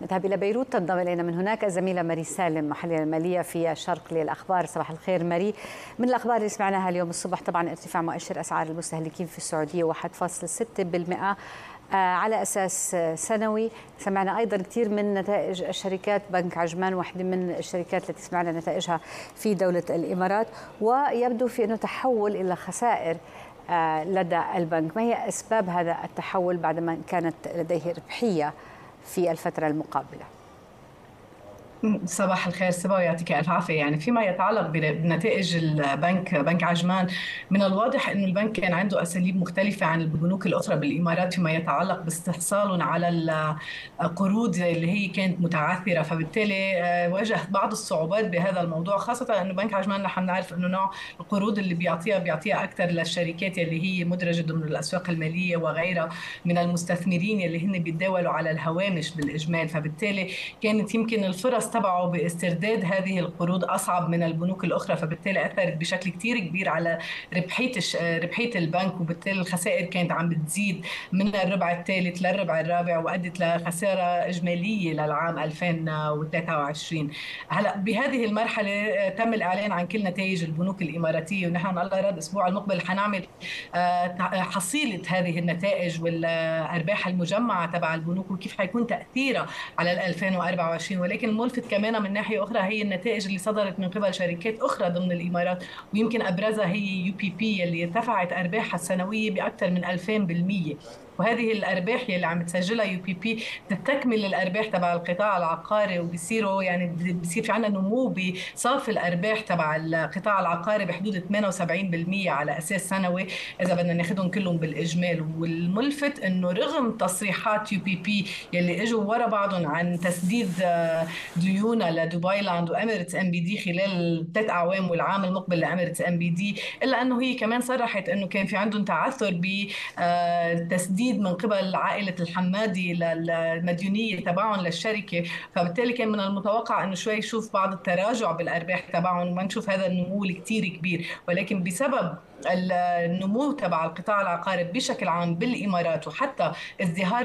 نذهب إلى بيروت. تنضم إلينا من هناك الزميلة ماري سالم محلية المالية في الشرق للأخبار. صباح الخير ماري. من الأخبار اللي سمعناها اليوم الصبح طبعا ارتفاع مؤشر أسعار المستهلكين في السعودية 1.6% على أساس سنوي. سمعنا أيضا كثير من نتائج الشركات بنك عجمان واحدة من الشركات التي سمعنا نتائجها في دولة الإمارات. ويبدو في أنه تحول إلى خسائر لدى البنك. ما هي أسباب هذا التحول بعدما كانت لديه ربحية؟ في الفترة المقابلة. صباح الخير سبا ويعطيك ألف عافية. يعني فيما يتعلق بنتائج البنك بنك عجمان من الواضح انه البنك كان عنده أساليب مختلفة عن البنوك الأخرى بالإمارات فيما يتعلق باستحصالهم على القروض اللي هي كانت متعثرة. فبالتالي واجه بعض الصعوبات بهذا الموضوع خاصة إنه بنك عجمان نحن نعرف إنه نوع القروض اللي بيعطيها بيعطيها أكثر للشركات اللي هي مدرجة ضمن الأسواق المالية وغيرها من المستثمرين اللي هن بيتداولوا على الهوامش بالإجمال. فبالتالي كانت يمكن الفرص تبعه باسترداد هذه القروض أصعب من البنوك الأخرى فبالتالي أثرت بشكل كثير كبير على ربحية ربحية البنك وبالتالي الخسائر كانت عم بتزيد من الربع الثالث للربع الرابع وأدت لخسارة إجمالية للعام 2023 هلأ بهذه المرحلة تم الإعلان عن كل نتائج البنوك الإماراتية ونحن الله يراد الأسبوع المقبل حنعمل حصيلة هذه النتائج والأرباح المجمعة تبع البنوك وكيف حيكون تأثيرها على 2024 ولكن الملفت كمان من ناحية أخرى هي النتائج اللي صدرت من قبل شركات أخرى ضمن الإمارات ويمكن أبرزها هي UPP اللي ارتفعت أرباحها السنوية بأكثر من 2000% وهذه الأرباح يلي عم تسجلها UPP تستكمل الأرباح تبع القطاع العقاري وبصيروا يعني بصير في عندنا نمو بصافي الأرباح تبع القطاع العقاري بحدود 78% على أساس سنوي إذا بدنا ناخذهم كلهم بالإجمال. والملفت إنه رغم تصريحات UPP يلي إجوا ورا بعضهم عن تسديد ديونها لدبي لاند و Emirates NBD خلال الثلاث أعوام والعام المقبل ل Emirates NBD إلا أنه هي كمان صرحت إنه كان في عندهم تعثر بتسديد تسديد من قبل عائلة الحمادي للمديونية تبعهم للشركة. فبالتالي كان من المتوقع أنه شوي يشوف بعض التراجع بالأرباح تبعهم وما نشوف هذا النمو الكتير كبير. ولكن بسبب النمو تبع القطاع العقاري بشكل عام بالإمارات وحتى ازدهار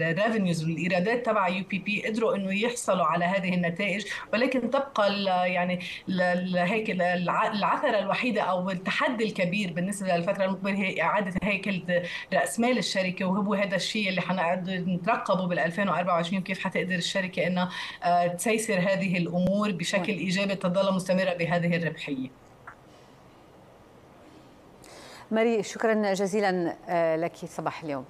ال revenues والإيرادات تبع UPP قدروا إنه يحصلوا على هذه النتائج ولكن تبقى يعني هيك العثرة الوحيدة أو التحدي الكبير بالنسبة للفترة المقبلة هي إعادة هيكلة رأس مال الشركة وهو هذا الشيء اللي حنقعد نترقبه بال 2024 كيف حتقدر الشركة إنها تسير هذه الأمور بشكل إيجابي تظل مستمرة بهذه الربحية. ماري شكرا جزيلا لك صباح اليوم.